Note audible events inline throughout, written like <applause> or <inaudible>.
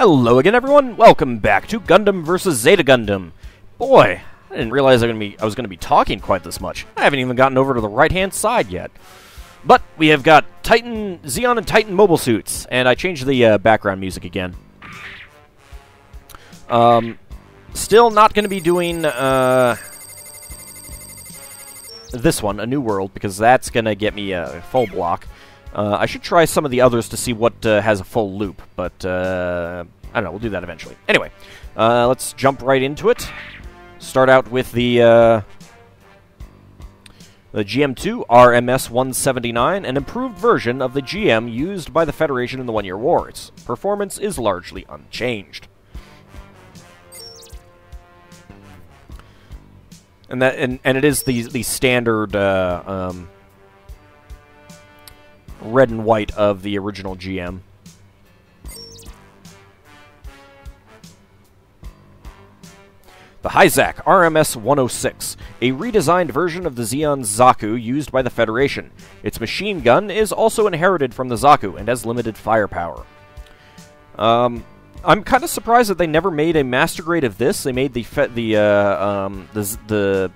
Hello again, everyone. Welcome back to Gundam vs. Zeta Gundam. Boy, I didn't realize I, was going to be talking quite this much. I haven't even gotten over to the right-hand side yet. But we have got Titan, Zeon and Titan mobile suits, and I changed the uh, background music again. Um, still not going to be doing uh, this one, A New World, because that's going to get me a full block. Uh, I should try some of the others to see what uh, has a full loop, but uh, I don't know. We'll do that eventually. Anyway, uh, let's jump right into it. Start out with the uh, the GM2 RMS 179, an improved version of the GM used by the Federation in the One Year War. Its performance is largely unchanged. And that and, and it is the the standard uh, um, red and white of the original GM. The Hyzak RMS 106, a redesigned version of the Zeon Zaku used by the Federation. Its machine gun is also inherited from the Zaku and has limited firepower. Um, I'm kind of surprised that they never made a master grade of this. They made the the uh, um, the the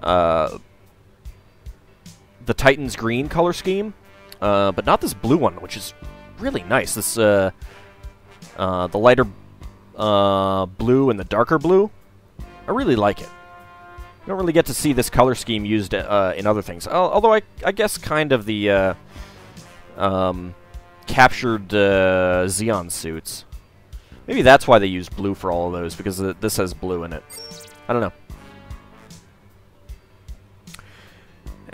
uh, the Titans green color scheme, uh, but not this blue one, which is really nice. This uh, uh, the lighter uh, blue and the darker blue. I really like it. You don't really get to see this color scheme used uh, in other things. Although I, I guess kind of the uh, um, captured Zeon suits. Maybe that's why they used blue for all of those, because this has blue in it. I don't know.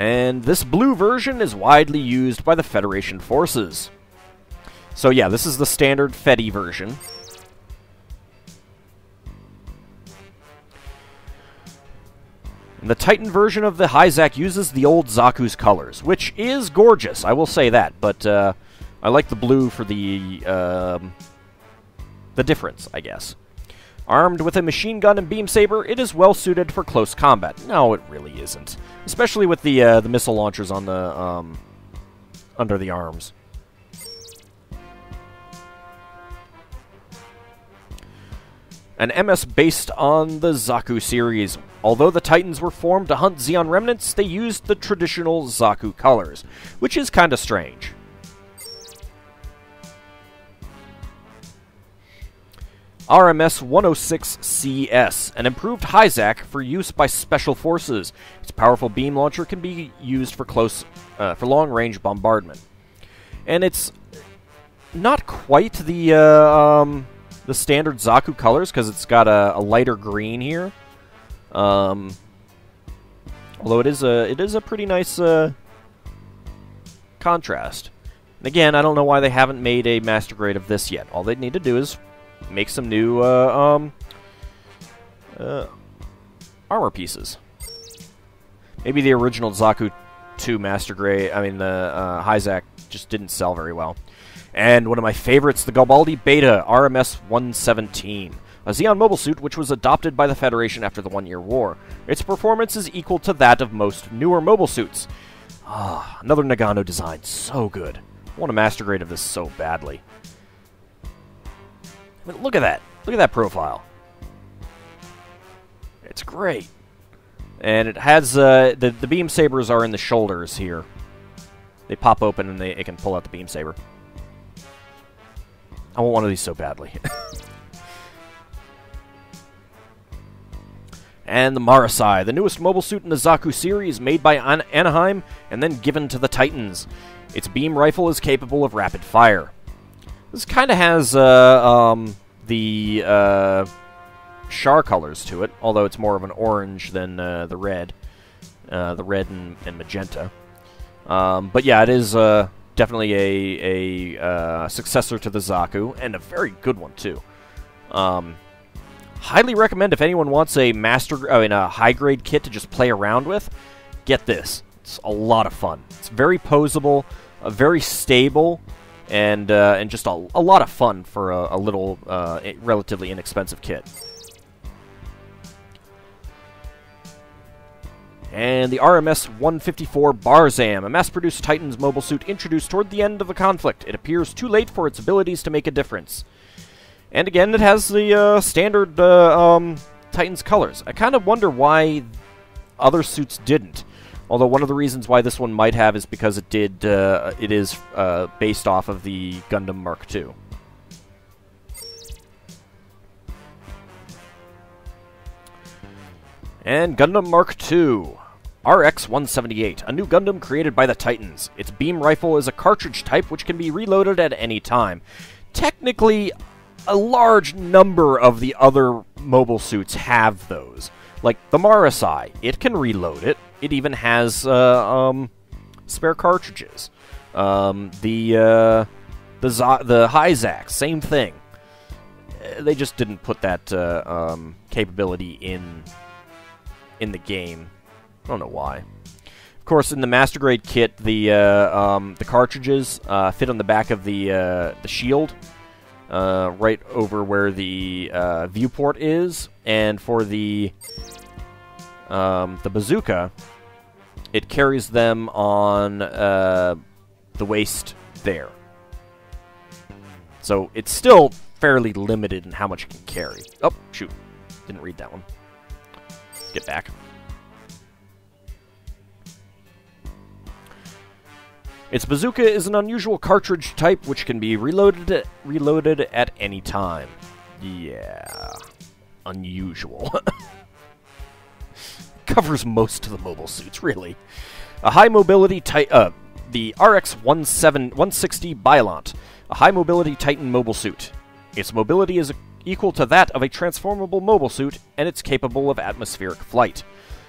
And this blue version is widely used by the Federation forces. So yeah, this is the standard Fedi version. And the Titan version of the Hyzak uses the old Zaku's colors, which is gorgeous, I will say that, but uh, I like the blue for the um, the difference, I guess. Armed with a machine gun and beam saber, it is well suited for close combat. No, it really isn't, especially with the uh, the missile launchers on the um, under the arms. An MS based on the Zaku series. Although the Titans were formed to hunt Zeon remnants, they used the traditional Zaku colors, which is kind of strange. RMS 106CS, an improved Hyzak for use by special forces. Its powerful beam launcher can be used for close, uh, for long-range bombardment, and it's not quite the uh, um, the standard Zaku colors because it's got a, a, lighter green here. Um, although it is a it is a pretty nice uh, contrast. And again, I don't know why they haven't made a master grade of this yet. All they need to do is make some new uh, um, uh, armor pieces. Maybe the original Zaku 2 Master Grade, I mean the uh, Hyzak, just didn't sell very well. And one of my favorites, the Galbaldy Beta RMS 117. A Zeon mobile suit which was adopted by the Federation after the One Year War. Its performance is equal to that of most newer mobile suits. Ah, another Nagano design, so good. I want a master grade of this so badly. Mean, look at that. Look at that profile. It's great. And it has, uh, the, the beam sabers are in the shoulders here. They pop open and they, it can pull out the beam saber. I want one of these so badly. <laughs> and the Marasai, the newest mobile suit in the Zaku series, made by An Anaheim and then given to the Titans. Its beam rifle is capable of rapid fire. This kind of has uh, um, the uh, Char colors to it, although it's more of an orange than uh, the red, uh, the red and, and magenta. Um, but yeah, it is uh, definitely a, a uh, successor to the Zaku, and a very good one too. Um, highly recommend if anyone wants a master, I mean a high grade kit to just play around with. Get this; it's a lot of fun. It's very posable, very stable and uh, and just a, a, lot of fun for a, a little uh, relatively inexpensive kit. And the RMS 154 Barzam, a mass produced Titans mobile suit introduced toward the end of the conflict. It appears too late for its abilities to make a difference. And again, it has the uh, standard uh, um, Titans colors. I kind of wonder why other suits didn't. Although one of the reasons why this one might have is because it did. Uh, it is uh, based off of the Gundam Mark II. And Gundam Mark II. RX 178, a new Gundam created by the Titans. Its beam rifle is a cartridge type which can be reloaded at any time. Technically, a large number of the other mobile suits have those. Like the Marasai, it can reload it. It even has uh, um, spare cartridges. Um, the uh, the Z- the Hyzax, same thing. Uh, They just didn't put that uh, um, capability in in the game. I don't know why. Of course, in the master grade kit, the uh, um, the cartridges uh, fit on the back of the the shield, uh, right over where the uh, viewport is, and for the um, the bazooka, it carries them on uh, the waist there. So it's still fairly limited in how much it can carry. Oh, shoot. Didn't read that one. Get back. Its bazooka is an unusual cartridge type which can be reloaded reloaded at any time. Yeah. Unusual. <laughs> Covers most of the mobile suits, really. A high mobility type uh the RX 160 Byarlant, a high mobility Titan mobile suit. Its mobility is equal to that of a transformable mobile suit, and it's capable of atmospheric flight.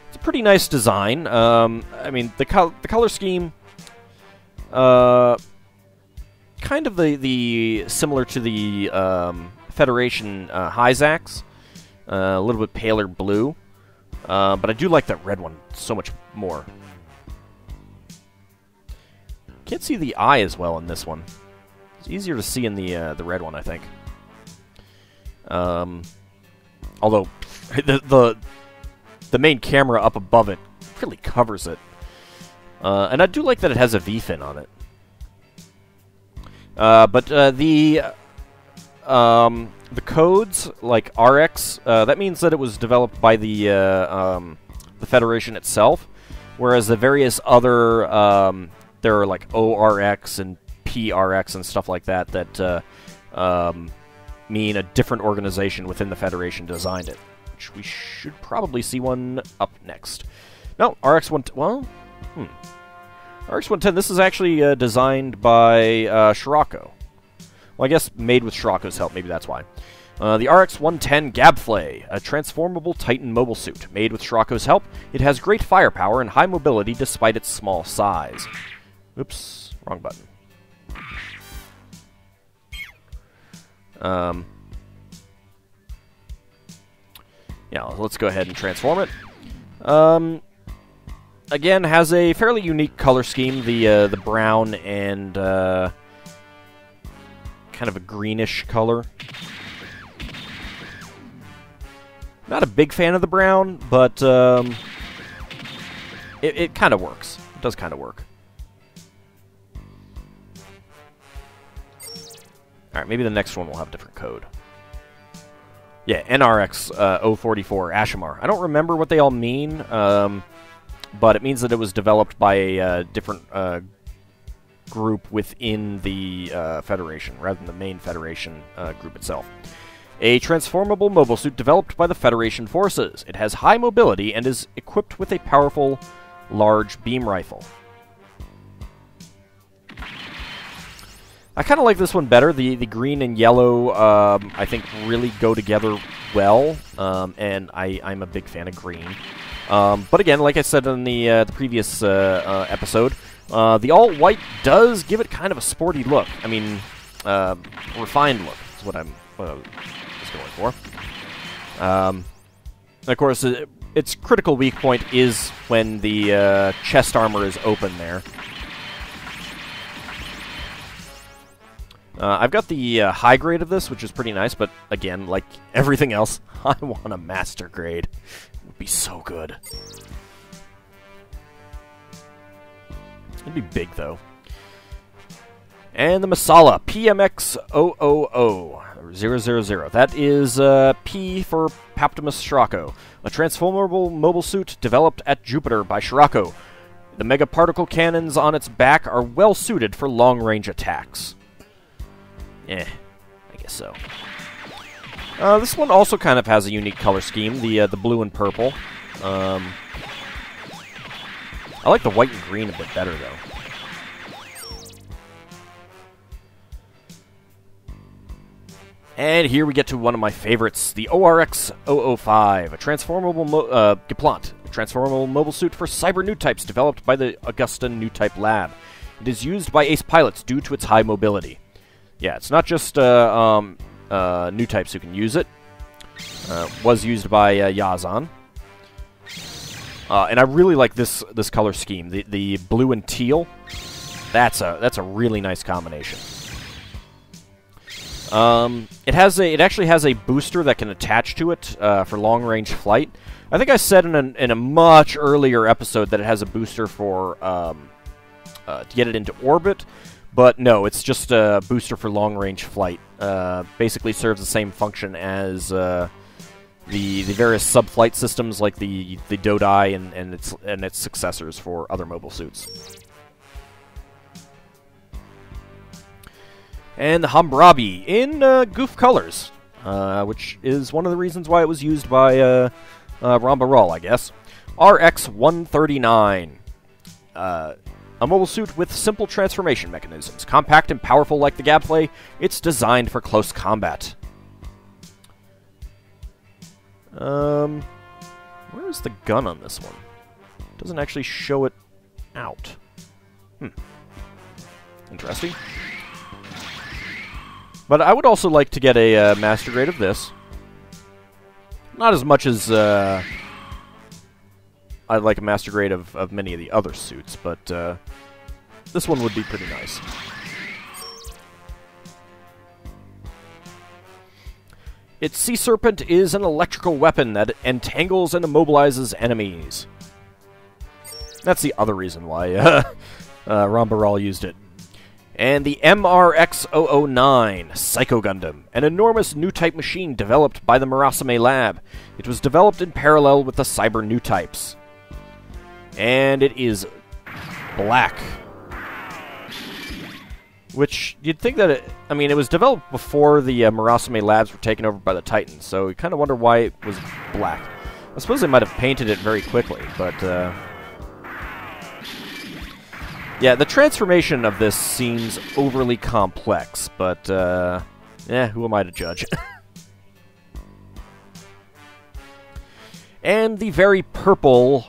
It's a pretty nice design. Um, I mean, the, col- the color scheme uh, kind of the the similar to the um, Federation uh, Hyzax, uh, a little bit paler blue, uh, but I do like that red one so much more. Can't see the eye as well in this one. It's easier to see in the uh, the red one, I think. Um, although <laughs> the the the main camera up above it really covers it. Uh, and I do like that it has a V-fin on it. Uh, but uh, the um, the codes like RX, uh, that means that it was developed by the uh, um, the Federation itself, whereas the various other um, there are like ORX and PRX and stuff like that that uh, um, mean a different organization within the Federation designed it. Which we should probably see one up next. No, RX one. Well, hmm. RX 110. This is actually uh, designed by uh, Scirocco. Well, I guess made with Scirocco's help. Maybe that's why. Uh, the RX 110 Gabthley, a transformable Titan mobile suit. Made with Scirocco's help, it has great firepower and high mobility despite its small size. Oops, wrong button. Um, yeah, let's go ahead and transform it. Um, again, has a fairly unique color scheme. The uh, the brown and uh, kind of a greenish color. Not a big fan of the brown, but um, it, it kind of works. It does kind of work. All right, maybe the next one will have a different code. Yeah, NRX uh, 044 Asshimar. I don't remember what they all mean, um, but it means that it was developed by a uh, different uh, group within the uh, Federation, rather than the main Federation uh, group itself. A transformable mobile suit developed by the Federation forces. It has high mobility and is equipped with a powerful, large beam rifle. I kind of like this one better. The the green and yellow, um, I think, really go together well, um, and I, I'm a big fan of green. Um, but again, like I said in the uh, the previous uh, uh, episode, uh, the all white does give it kind of a sporty look. I mean, uh, refined look is what I'm going for. Um, of course, it, its critical weak point is when the uh, chest armor is open there. Uh, I've got the uh, high grade of this, which is pretty nice, but again, like everything else, <laughs> I want a master grade. Be so good. It'd be big, though. And the Messala PMX 000, 000. That is uh, P for Paptimus Scirocco, a transformable mobile suit developed at Jupiter by Scirocco. The mega particle cannons on its back are well suited for long range attacks. Eh, I guess so. Uh, this one also kind of has a unique color scheme, the uh, the blue and purple. Um, I like the white and green a bit better, though. And here we get to one of my favorites, the ORX-005, a transformable mo uh, a transformable mobile suit for cyber new types developed by the Augusta New Type Lab. It is used by ace pilots due to its high mobility. Yeah, it's not just uh, um, uh, new types who can use it. Uh, was used by uh, Yazan. Uh, and I really like this this color scheme, the the blue and teal. That's a that's a really nice combination. Um, it has a it actually has a booster that can attach to it uh, for long range flight. I think I said in a, in a much earlier episode that it has a booster for um, uh, to get it into orbit, but no, it's just a booster for long range flight. Uh, basically serves the same function as uh, the the various sub flight systems like the the Dodai and, and its and its successors for other mobile suits. And the Hambrabi in uh, Gouf colors, uh, which is one of the reasons why it was used by uh, uh, Ramba Ral, I guess. RX 139. A mobile suit with simple transformation mechanisms. Compact and powerful like the Gabthley, it's designed for close combat. Um, where's the gun on this one? Doesn't actually show it out. Hmm. Interesting. But I would also like to get a uh, master grade of this. Not as much as uh, I'd like a master grade of, of many of the other suits, but uh, this one would be pretty nice. Its Sea Serpent is an electrical weapon that entangles and immobilizes enemies. That's the other reason why <laughs> uh, uh, Ramba Ral used it. And the MRX-009, Psycho Gundam, an enormous new type machine developed by the Murasame Lab. It was developed in parallel with the Cyber new types. And it is black which you'd think that it, I mean, it was developed before the uh, Murasame labs were taken over by the Titans, so you kind of wonder why it was black. I suppose they might have painted it very quickly, but uh, yeah, the transformation of this seems overly complex, but uh, eh, who am I to judge? <laughs> and the very purple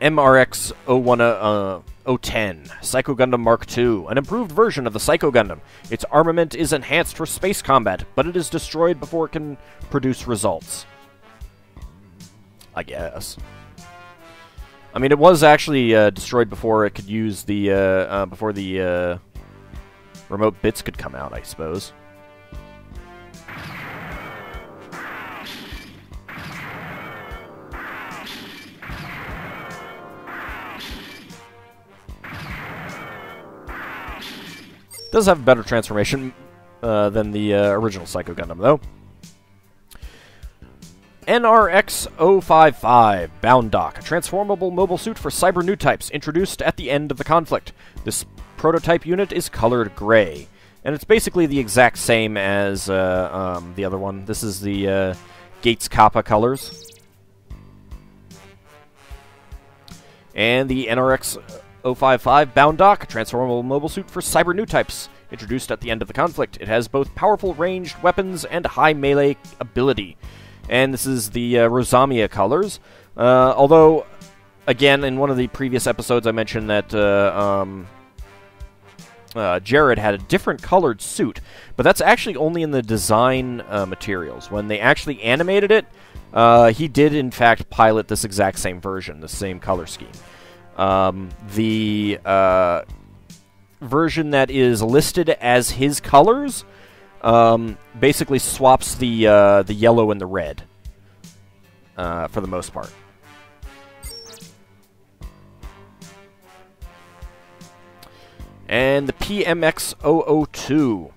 MRX 01, uh, 010, Psycho Gundam Mark II, an improved version of the Psycho Gundam. Its armament is enhanced for space combat, but it is destroyed before it can produce results. I guess. I mean, it was actually uh, destroyed before it could use the, uh, uh, before the uh, remote bits could come out, I suppose. Does have a better transformation uh, than the uh, original Psycho Gundam, though. NRX-055, Bound Dock, a transformable mobile suit for cyber new types introduced at the end of the conflict. This prototype unit is colored gray, and it's basically the exact same as uh, um, the other one. This is the uh, Gates Capa colors. And the NRX 055 Bound Dock, transformable mobile suit for cyber new types. Introduced at the end of the conflict, it has both powerful ranged weapons and high melee ability. And this is the uh, Rosamia colors. Uh, although, again, in one of the previous episodes, I mentioned that uh, um, uh, Jerid had a different colored suit, but that's actually only in the design uh, materials. When they actually animated it, uh, he did, in fact, pilot this exact same version, the same color scheme. Um, the uh, version that is listed as his colors um, basically swaps the uh, the yellow and the red uh, for the most part. And the PMX 002,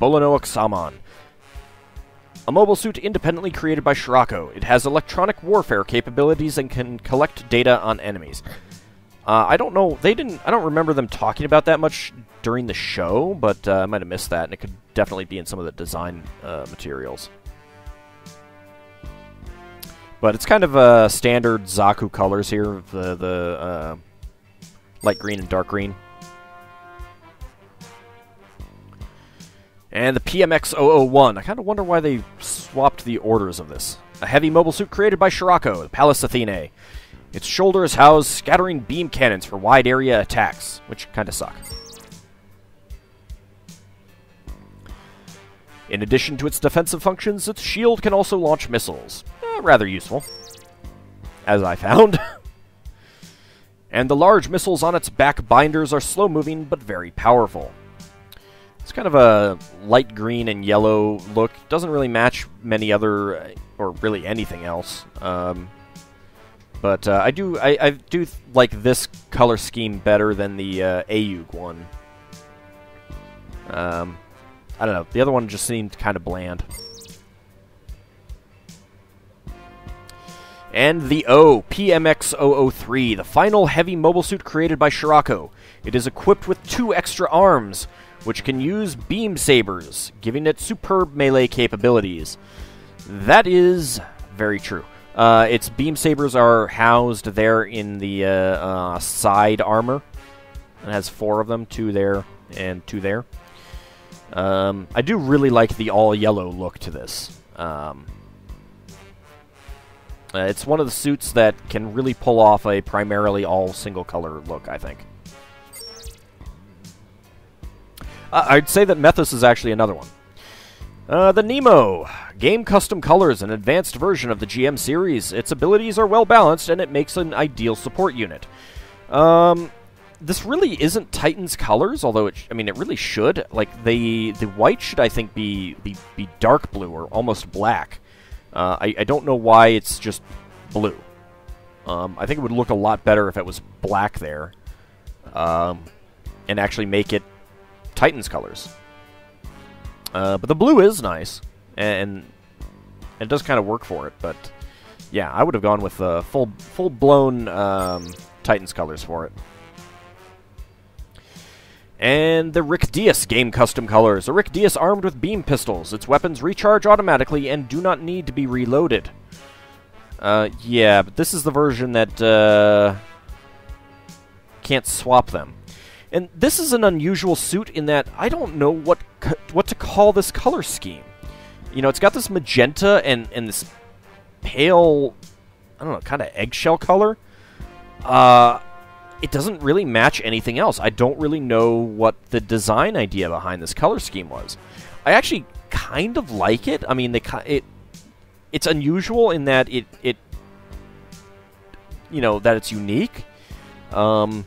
Bolinoak Sammahn. A mobile suit independently created by Scirocco. It has electronic warfare capabilities and can collect data on enemies. Uh, I don't know. They didn't. I don't remember them talking about that much during the show, but uh, I might have missed that, and it could definitely be in some of the design uh, materials. But it's kind of uh, standard Zaku colors here, the the uh, light green and dark green. And the PMX-001. I kind of wonder why they swapped the orders of this. A heavy mobile suit created by Scirocco, the Pallas Athene. Its shoulders house scattering beam cannons for wide area attacks, which kind of suck. In addition to its defensive functions, its shield can also launch missiles. Eh, rather useful, as I found. <laughs> and the large missiles on its back binders are slow moving but very powerful. It's kind of a light green and yellow look. Doesn't really match many other, uh, or really anything else. Um, but uh, I do I, I, do like this color scheme better than the uh, AEUG one. Um, I don't know. The other one just seemed kind of bland. And the O, PMX-003, the final heavy mobile suit created by Scirocco. It is equipped with two extra arms, which can use beam sabers, giving it superb melee capabilities. That is very true. Uh, its beam sabers are housed there in the uh, uh, side armor. It has four of them, two there and two there. Um, I do really like the all yellow look to this. Um, uh, it's one of the suits that can really pull off a primarily all single color look, I think. Uh, I'd say that Methus is actually another one. Uh, the Nemo. Game custom colors, an advanced version of the GM series. Its abilities are well balanced, and it makes an ideal support unit. Um, this really isn't Titan's colors, although it, I mean, it really should. Like the the white should, I think, be be, be dark blue or almost black. Uh, I, I don't know why it's just blue. Um, I think it would look a lot better if it was black there, um, and actually make it Titan's colors. Uh, but the blue is nice, and, it does kind of work for it. But yeah, I would have gone with uh, full full blown um, Titans colors for it. And the Rick Dias game custom colors. A Rick Dias armed with beam pistols. Its weapons recharge automatically and do not need to be reloaded. Uh, yeah, but this is the version that uh, can't swap them. And this is an unusual suit in that I don't know what what to call this color scheme. You know, it's got this magenta and and this pale, I don't know, kind of eggshell color. Uh, it doesn't really match anything else. I don't really know what the design idea behind this color scheme was. I actually kind of like it. I mean, it it's unusual in that it it you know that it's unique. Um,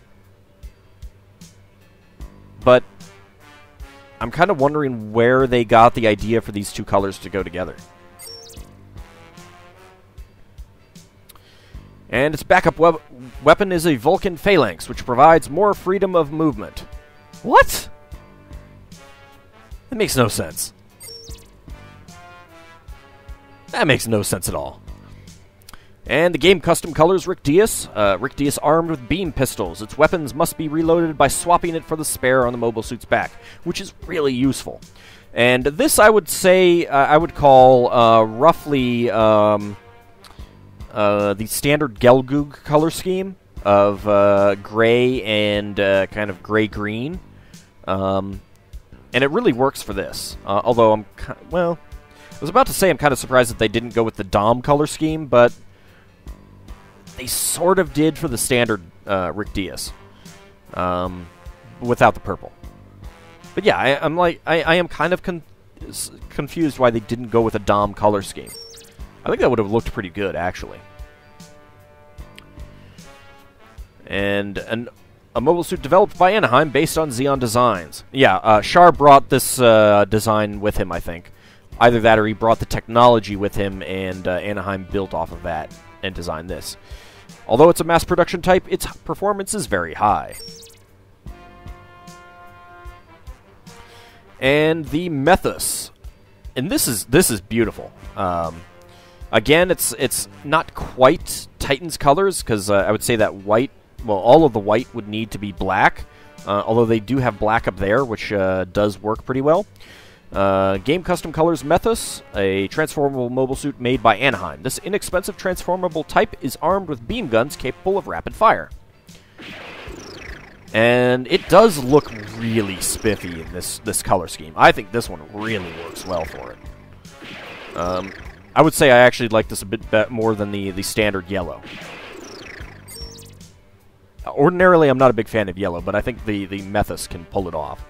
but I'm kind of wondering where they got the idea for these two colors to go together. And its backup we weapon is a Vulcan Phalanx, which provides more freedom of movement. What? That makes no sense. That makes no sense at all. And the game custom colors Rick Dias. Uh, Rick Dias armed with beam pistols. Its weapons must be reloaded by swapping it for the spare on the mobile suit's back, which is really useful. And this, I would say, uh, I would call uh, roughly um, uh, the standard Gelgoog color scheme of uh, gray and uh, kind of gray green. Um, and it really works for this. although I'm, well, I was about to say I'm kind of surprised that they didn't go with the Dom color scheme, but they sort of did for the standard uh, Rick Dias, um, without the purple. But yeah, I, am like I, I, am kind of con- confused why they didn't go with a Dom color scheme. I think that would have looked pretty good actually. And an, a mobile suit developed by Anaheim based on Zeon designs. Yeah, uh, Char brought this uh, design with him, I think. Either that or he brought the technology with him, and uh, Anaheim built off of that and designed this. Although it's a mass production type, its performance is very high. And the Methus. And this is this is beautiful. Um, again, it's it's not quite Titan's colors because uh, I would say that white. Well, all of the white would need to be black. Uh, although they do have black up there, which uh, does work pretty well. Uh, Game Custom Colors Methus, a transformable mobile suit made by Anaheim. This inexpensive transformable type is armed with beam guns capable of rapid fire. And it does look really spiffy in this, this color scheme. I think this one really works well for it. Um, I would say I actually like this a bit more than the, the standard yellow. Ordinarily, I'm not a big fan of yellow, but I think the, the Methus can pull it off.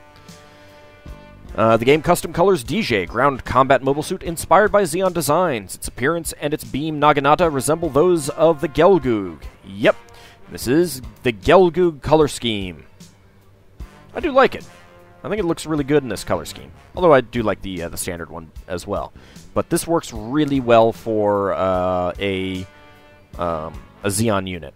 Uh, the game custom colors Dijeh, ground combat mobile suit inspired by Zeon designs. Its appearance and its beam Naginata resemble those of the Gelgoog. Yep, this is the Gelgoog color scheme. I do like it. I think it looks really good in this color scheme. Although I do like the uh, the standard one as well. But this works really well for uh, a um, a Zeon unit.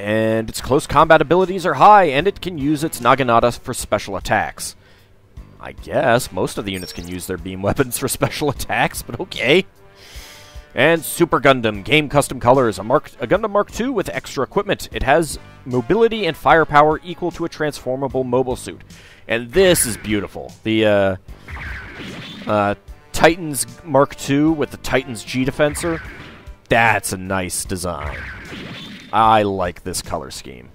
And its close combat abilities are high, and it can use its Naginata for special attacks. I guess most of the units can use their beam <laughs> weapons for special attacks, but okay. And Super Gundam, game custom colors, a, Mark, a Gundam Mark II with extra equipment. It has mobility and firepower equal to a transformable mobile suit. And this is beautiful. The uh, uh, Titans Mark II with the Titans G Defensor, that's a nice design. I like this color scheme.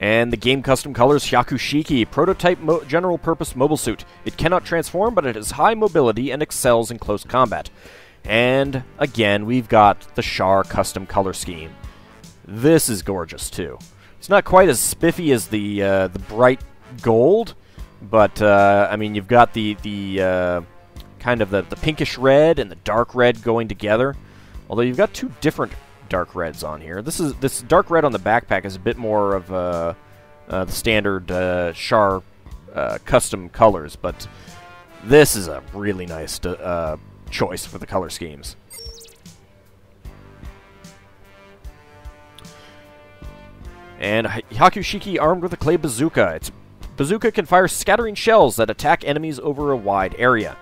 And the game custom colors Hyakushiki, prototype mo general purpose mobile suit. It cannot transform, but it has high mobility and excels in close combat. And again, we've got the Char custom color scheme. This is gorgeous too. It's not quite as spiffy as the uh, the bright gold, but uh, I mean you've got the the uh, kind of the, the pinkish red and the dark red going together. Although you've got two different dark reds on here. This is this dark red on the backpack is a bit more of uh, uh, the standard uh, Char uh, custom colors, but this is a really nice uh, choice for the color schemes. And Hyakushiki armed with a clay bazooka. Its bazooka can fire scattering shells that attack enemies over a wide area.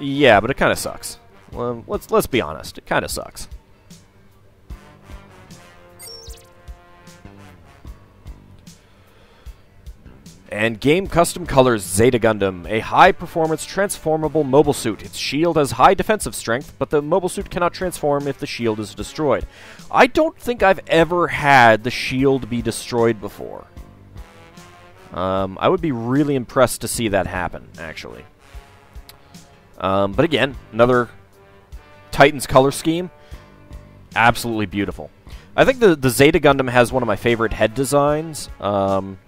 Yeah, but it kind of sucks. Well, let's let's be honest. It kind of sucks. And Game Custom Colors Zeta Gundam, a high-performance transformable mobile suit. Its shield has high defensive strength, but the mobile suit cannot transform if the shield is destroyed. I don't think I've ever had the shield be destroyed before. Um, I would be really impressed to see that happen, actually. Um, but again, another Titans color scheme. Absolutely beautiful. I think the, the Zeta Gundam has one of my favorite head designs. Um,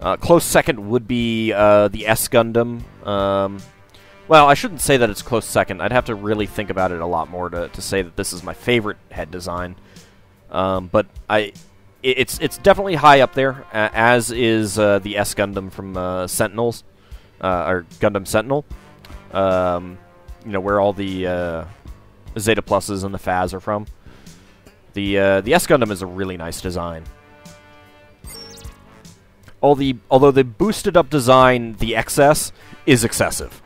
uh, close second would be uh, the S Gundam. Um, well, I shouldn't say that it's close second. I'd have to really think about it a lot more to, to say that this is my favorite head design. Um, but I, it's it's definitely high up there, as is uh, the S Gundam from uh, Sentinels, uh, or Gundam Sentinel um, you know, where all the uh, Zeta Pluses and the FAZZ are from. The uh, the S Gundam is a really nice design. All the although the boosted up design, the XS is excessive.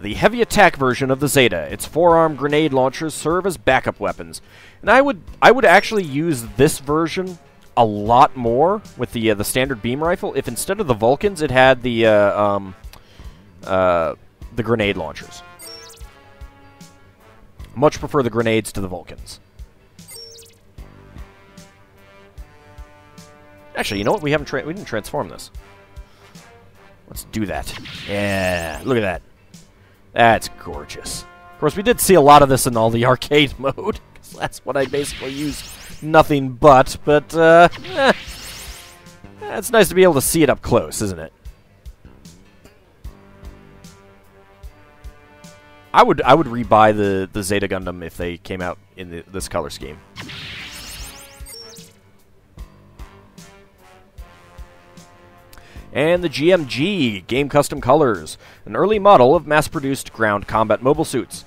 The heavy attack version of the Zeta, its forearm grenade launchers serve as backup weapons, and I would I would actually use this version a lot more with the uh, the standard beam rifle if instead of the Vulcans it had the uh, um, uh, the grenade launchers. Much prefer the grenades to the Vulcans. Actually, you know what? We haven't we didn't transform this. Let's do that. Yeah, look at that. That's gorgeous. Of course, we did see a lot of this in all the <laughs> arcade mode. that's what I basically use nothing but. But, uh, eh, it's nice to be able to see it up close, isn't it? I would I would rebuy the the Zeta Gundam if they came out in the, this color scheme. And the GMG Game Custom Colors, an early model of mass-produced ground combat mobile suits.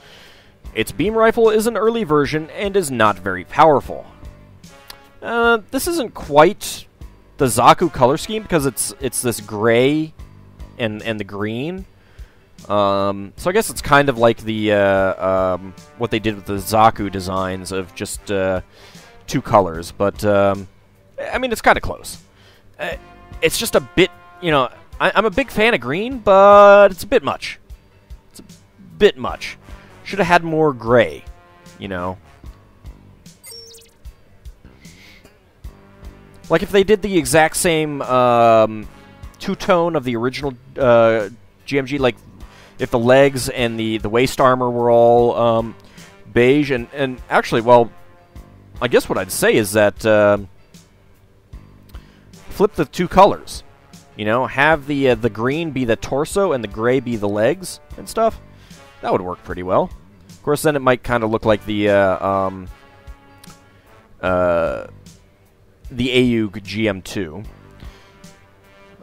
Its beam rifle is an early version and is not very powerful. Uh, this isn't quite the Zaku color scheme because it's it's this gray and and the green. Um, so I guess it's kind of like the uh, um, what they did with the Zaku designs of just uh, two colors, but um, I mean it's kind of close. Uh, it's just a bit, you know. I, I'm a big fan of green, but it's a bit much. It's a bit much. Should have had more gray, you know. Like if they did the exact same um, two-tone of the original uh, GMG, like if the legs and the, the waist armor were all um, beige, and, and actually, well, I guess what I'd say is that uh, flip the two colors. You know, have the uh, the green be the torso and the gray be the legs and stuff. That would work pretty well. Of course, then it might kind of look like the uh, um, uh, the AEUG GM2.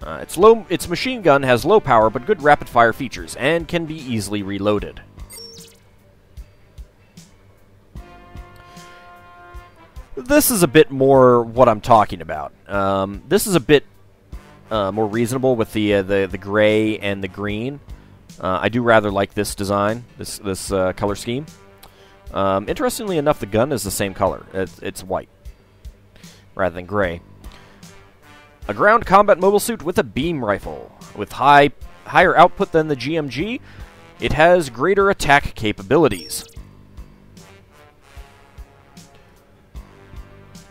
Uh, its low, its machine gun has low power but good rapid fire features and can be easily reloaded. This is a bit more what I'm talking about. Um, this is a bit uh, more reasonable with the uh, the the gray and the green. Uh, I do rather like this design, this this uh, color scheme. Um, interestingly enough, the gun is the same color. It's, it's white rather than gray. A ground combat mobile suit with a beam rifle. With high higher output than the GMG, it has greater attack capabilities.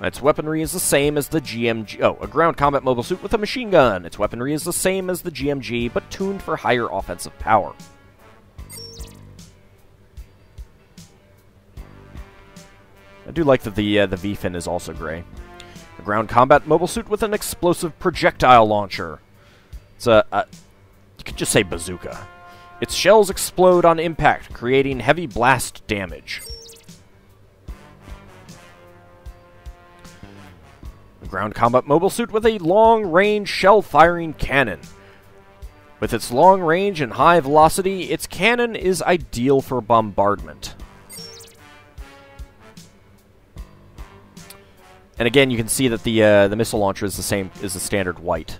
Its weaponry is the same as the GMG. Oh, a ground combat mobile suit with a machine gun. Its weaponry is the same as the GMG, but tuned for higher offensive power. I do like that the uh, the V-fin is also gray. A ground combat mobile suit with an explosive projectile launcher. It's a, a you could just say bazooka. Its shells explode on impact, creating heavy blast damage. ground combat mobile suit with a long range shell firing cannon. With its long range and high velocity, its cannon is ideal for bombardment. And again, you can see that the uh, the missile launcher is the same as the standard white.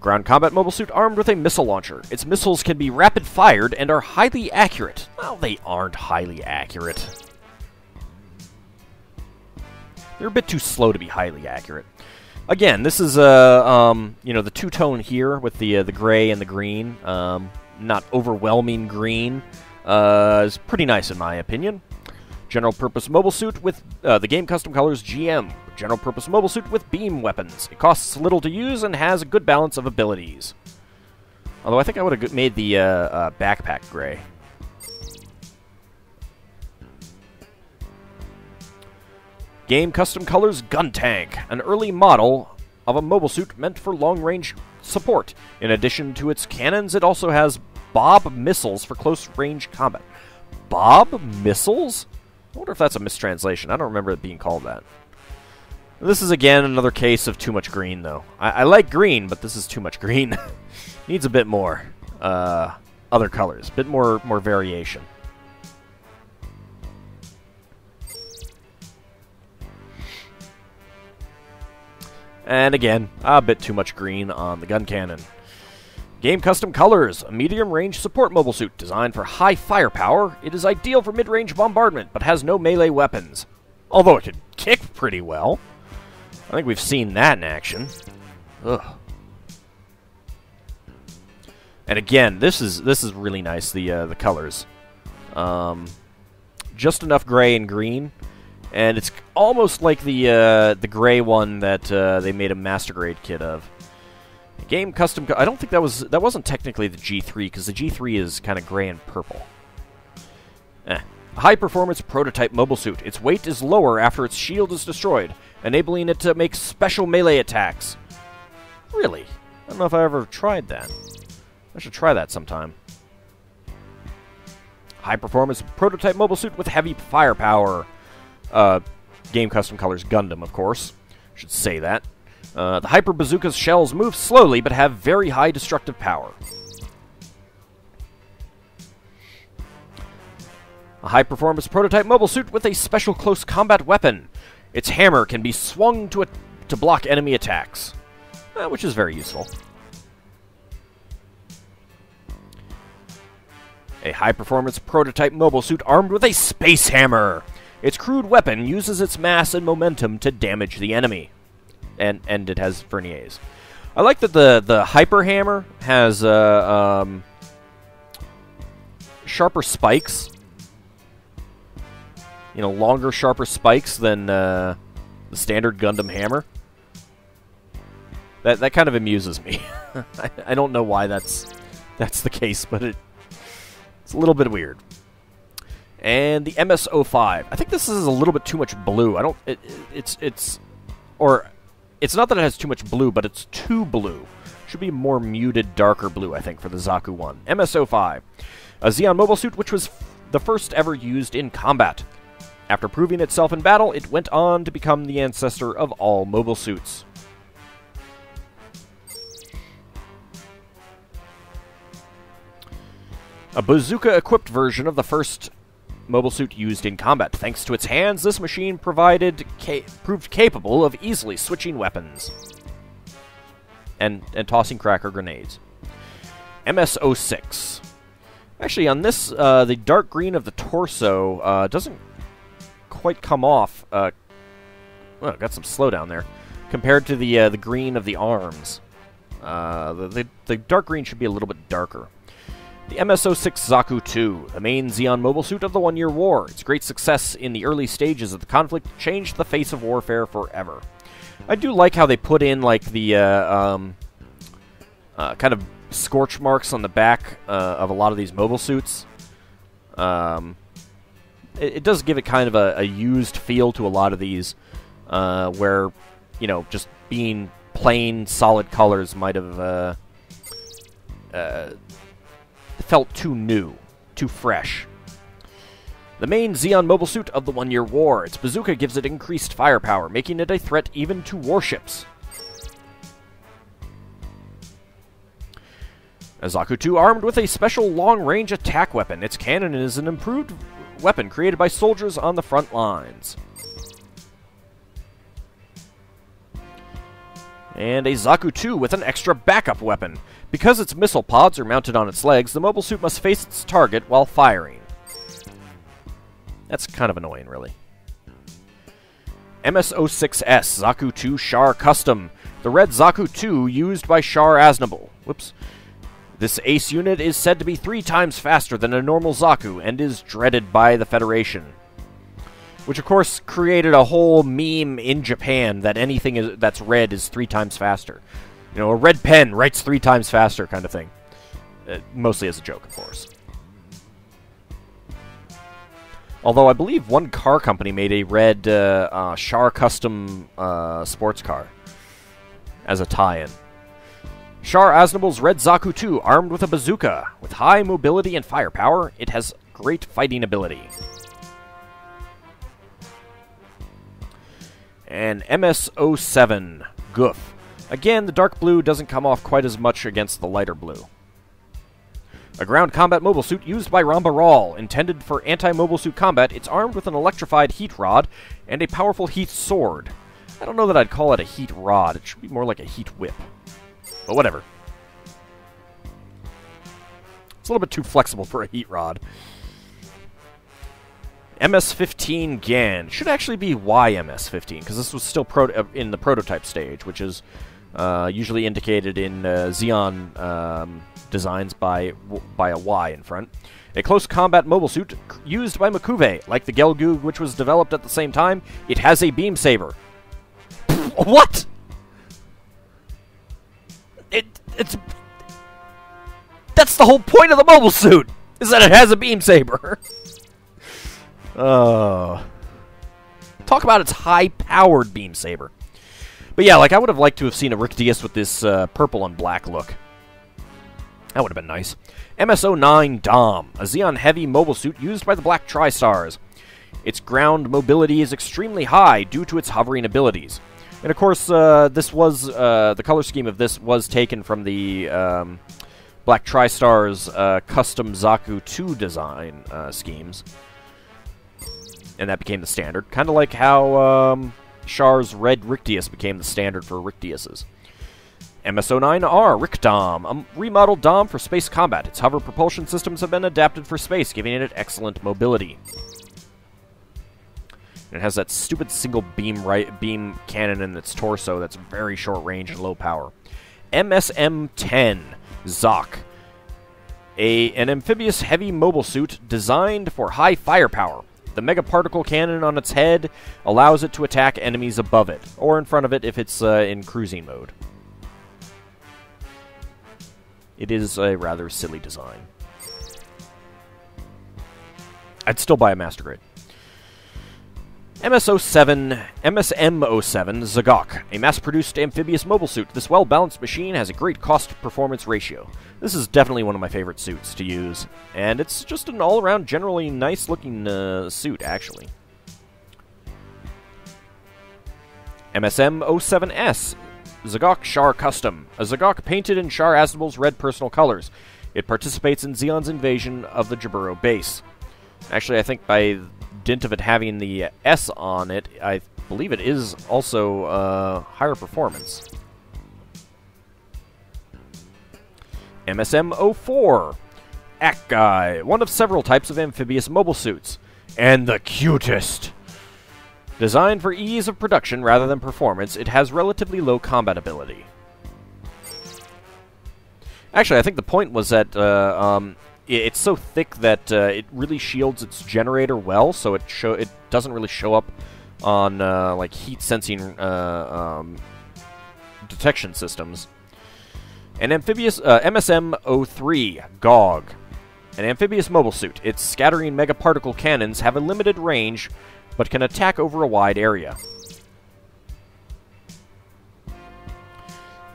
Ground combat mobile suit armed with a missile launcher. Its missiles can be rapid fired and are highly accurate. Well, they aren't highly accurate. They're a bit too slow to be highly accurate. Again, this is uh, um, you know the two tone here with the uh, the gray and the green. Um, not overwhelming green. Uh, is pretty nice in my opinion. General purpose mobile suit with uh, the game custom colors GM. General purpose mobile suit with beam weapons. It costs little to use and has a good balance of abilities. Although I think I would have made the uh, uh, backpack gray. Game Custom Colors Gun Tank, an early model of a mobile suit meant for long range support. In addition to its cannons, it also has Bob missiles for close range combat. Bob missiles? I wonder if that's a mistranslation. I don't remember it being called that. This is again another case of too much green, though. I, I like green, but this is too much green. <laughs> Needs a bit more uh, other colors, a bit more more variation. And again, a bit too much green on the gun cannon. Game Custom Colors, a medium range support mobile suit designed for high firepower. It is ideal for mid range bombardment, but has no melee weapons. Although it could kick pretty well. I think we've seen that in action. Ugh. And again, this is this is really nice. The uh, the colors, um, just enough gray and green and it's almost like the uh, the gray one that uh, they made a master grade kit of. Game custom. I don't think that was that wasn't technically the G3 because the G3 is kind of gray and purple. Eh. High performance prototype mobile suit. Its weight is lower after its shield is destroyed, enabling it to make special melee attacks. Really? I don't know if I ever tried that. I should try that sometime. High performance prototype mobile suit with heavy firepower. Uh, Game Custom Colors Gundam, of course. Should say that. Uh, the Hyper Bazooka's shells move slowly but have very high destructive power. A high performance prototype mobile suit with a special close combat weapon. Its hammer can be swung to, to block enemy attacks, uh, which is very useful. A high performance prototype mobile suit armed with a space hammer. Its crude weapon uses its mass and momentum to damage the enemy. And, and it has verniers. I like that the, the hyper hammer has uh, um, sharper spikes. You know, longer, sharper spikes than uh, the standard Gundam hammer. That that kind of amuses me. <laughs> I, I don't know why that's that's the case, but it it's a little bit weird. And the MS05. I think this is a little bit too much blue. I don't. It, it's it's, or it's not that it has too much blue, but it's too blue. Should be more muted, darker blue. I think for the Zaku one. MS05, a Zeon mobile suit which was the first ever used in combat. After proving itself in battle, it went on to become the ancestor of all mobile suits. A bazooka equipped version of the first mobile suit used in combat. Thanks to its hands, this machine provided ca- proved capable of easily switching weapons and, and tossing cracker grenades. MS-06. Actually, on this, uh, the dark green of the torso uh, doesn't quite come off. Uh, well, got some slowdown there compared to the uh, the green of the arms. Uh, the, the the dark green should be a little bit darker. The MS-06 Zaku 2, the main Zeon mobile suit of the One Year War. Its great success in the early stages of the conflict changed the face of warfare forever. I do like how they put in, like, the, uh, um, uh, kind of scorch marks on the back uh, of a lot of these mobile suits. Um, it, it, does give it kind of a, a, used feel to a lot of these, uh, where, you know, just being plain, solid colors might have, uh, uh, felt too new, too fresh. The main Zeon mobile suit of the One Year War, its bazooka gives it increased firepower, making it a threat even to warships. A Zaku 2 armed with a special long-range attack weapon. Its cannon is an improved weapon created by soldiers on the front lines. And a Zaku 2 with an extra backup weapon. Because its missile pods are mounted on its legs, the mobile suit must face its target while firing. That's kind of annoying, really. MS-06S Zaku 2 Char Custom. The red Zaku 2 used by Char Aznable. Whoops. This ace unit is said to be three times faster than a normal Zaku and is dreaded by the Federation. Which, of course, created a whole meme in Japan that anything that's red is three times faster. You know, a red pen writes three times faster kind of thing. Uh, mostly as a joke, of course. Although I believe one car company made a red uh, uh, Char custom uh, sports car as a tie-in. Char Aznable's Red Zaku 2, armed with a bazooka. With high mobility and firepower, it has great fighting ability. And MS-07, Gouf. Again, the dark blue doesn't come off quite as much against the lighter blue. A ground combat mobile suit used by Ramba Ral. Intended for anti-mobile suit combat, it's armed with an electrified heat rod and a powerful heat sword. I don't know that I'd call it a heat rod. It should be more like a heat whip. But whatever. It's a little bit too flexible for a heat rod. MS-15 Gyan. Should actually be YMS-15, because this was still uh, in the prototype stage, which is uh, usually indicated in uh, Zeon um, designs by by a Y in front. A close combat mobile suit used by M'Quve, like the Gelgoog, which was developed at the same time. It has a beam saber. <laughs> what? It it's that's the whole point of the mobile suit is that it has a beam saber. <laughs> uh, talk about its high-powered beam saber. But yeah, like I would have liked to have seen a Rick Dias with this uh, purple and black look. That would have been nice. MS-09 Dom, a Zeon heavy mobile suit used by the Black Tri-Stars. Its ground mobility is extremely high due to its hovering abilities. And of course, uh, this was uh, the color scheme of this was taken from the um, Black Tri-Stars uh, custom Zaku 2 design uh, schemes. and that became the standard. Kind of like how um, Char's Red Rick Dias became the standard for Rick Diases. MS-09R Rick Dom, a remodeled Dom for space combat. Its hover propulsion systems have been adapted for space, giving it excellent mobility. it has that stupid single beam right beam cannon in its torso that's very short range and low power. MSM-10 Zoc, a an amphibious heavy mobile suit designed for high firepower. The megaparticle cannon on its head allows it to attack enemies above it, or in front of it if it's uh, in cruising mode. It is a rather silly design. I'd still buy a Master Grade. MS-07, MSM-07 Zagok, a mass-produced amphibious mobile suit. This well-balanced machine has a great cost-performance ratio. This is definitely one of my favorite suits to use, and it's just an all-around generally nice-looking uh, suit, actually. MSM-07S Zagok Char Custom, a Zagok painted in Char Aznable's red personal colors. It participates in Zeon's invasion of the Jaburo base. Actually, I think by dint of it having the S on it, I believe it is also uh, higher performance. MSM-04, Acguy, one of several types of amphibious mobile suits, and the cutest. Designed for ease of production rather than performance, it has relatively low combat ability. Actually, I think the point was that uh, um, it's so thick that uh, it really shields its generator well, so it show it doesn't really show up on uh, like heat sensing uh, um, detection systems. An amphibious uh, MSM-03 Gogg, an amphibious mobile suit. Its scattering megaparticle cannons have a limited range but can attack over a wide area.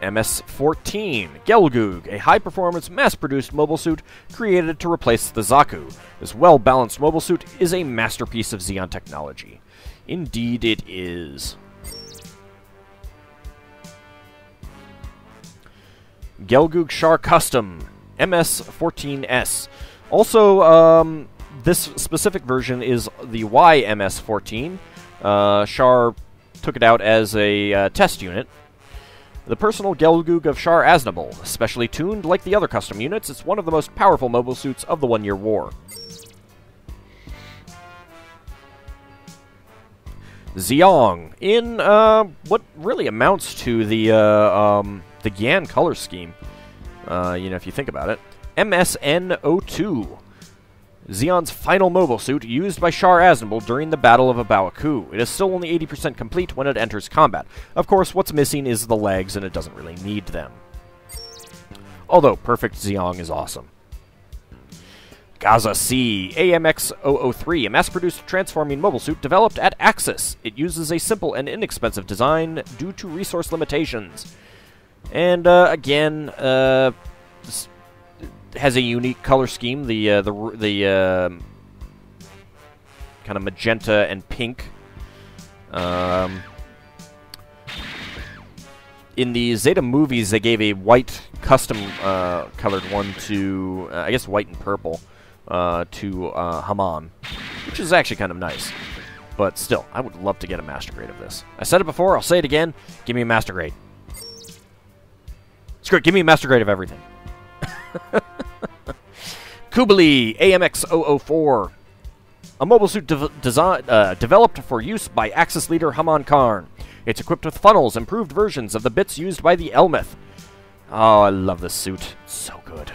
MS-14, Gelgoog, a high-performance, mass-produced mobile suit created to replace the Zaku. This well-balanced mobile suit is a masterpiece of Zeon technology. Indeed it is. Gelgoog Char Custom, MS-14S. Also, um, this specific version is the YMS-14. Uh, Char took it out as a uh, test unit. The personal Gelgoog of Char Aznable, specially tuned like the other custom units, it's one of the most powerful mobile suits of the One Year War. Zeong, in uh, what really amounts to the uh, um, the Gyan color scheme, uh, you know, if you think about it. MSN02, Zeon's final mobile suit used by Char Aznable during the Battle of A Baoa Qu. It is still only 80% complete when it enters combat. Of course, what's missing is the legs, and it doesn't really need them. Although, Perfect Zeong is awesome. Gaza C AMX-003, a mass-produced transforming mobile suit developed at Axis. It uses a simple and inexpensive design due to resource limitations. And, uh, again, uh, has a unique color scheme. The uh, the the uh, kind of magenta and pink. Um, in the Zeta movies, they gave a white custom uh, colored one to uh, I guess white and purple uh, to uh, Haman, which is actually kind of nice. But still, I would love to get a master grade of this. I said it before, I'll say it again. Give me a master grade. Screw it, give me a master grade of everything. <laughs> Qubeley AMX-004, a mobile suit de design, uh, developed for use by Axis leader Haman Karn. It's equipped with funnels, improved versions of the bits used by the Elmeth. Oh, I love this suit. so good.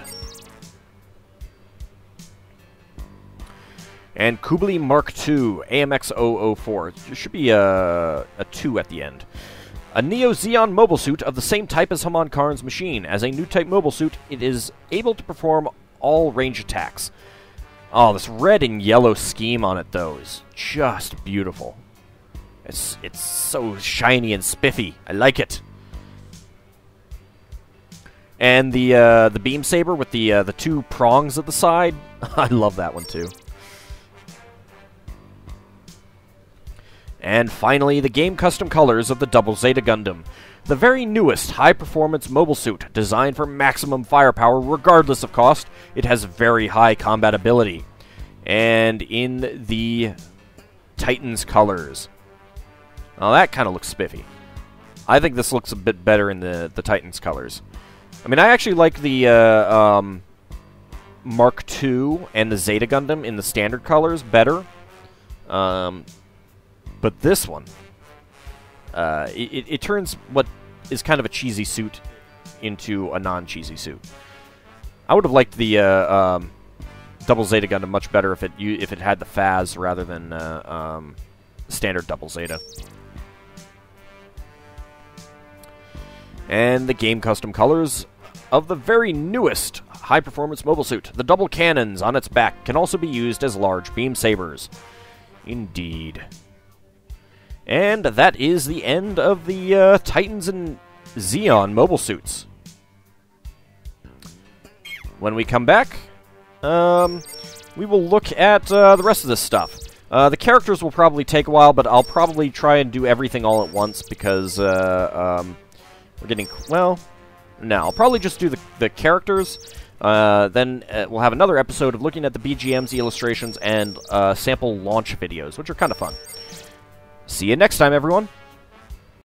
And Qubeley Mark II AMX-004. There should be a, a 2 at the end. A Neo Zeon mobile suit of the same type as Haman Karn's machine. As a new type mobile suit, it is able to perform all range attacks. Oh, this red and yellow scheme on it, though, is just beautiful. It's, it's so shiny and spiffy. I like it. And the uh, the beam saber with the uh, the two prongs at the side, <laughs> I love that one too. And finally, the game custom colors of the Double Zeta Gundam the very newest high performance mobile suit designed for maximum firepower regardless of cost. It has very high combat ability. And in the Titans colors. Now that kind of looks spiffy. I think this looks a bit better in the, the Titans colors. I mean, I actually like the uh, um, Mark II and the Zeta Gundam in the standard colors better. Um, but this one, uh, it, it turns what is kind of a cheesy suit into a non-cheesy suit. I would have liked the uh, um, double Zeta Gundam much better if it if it had the FAZZ rather than uh, um, standard double Zeta. And the game custom colors of the very newest high-performance mobile suit. The double cannons on its back can also be used as large beam sabers. Indeed. And that is the end of the uh, Titans and Zeon mobile suits. When we come back, um, we will look at uh, the rest of this stuff. Uh, the characters will probably take a while, but I'll probably try and do everything all at once because uh, um, we're getting... Well, no, I'll probably just do the, the characters. Uh, then uh, we'll have another episode of looking at the BGMs, the illustrations, and uh, sample launch videos, which are kind of fun. See you next time, everyone.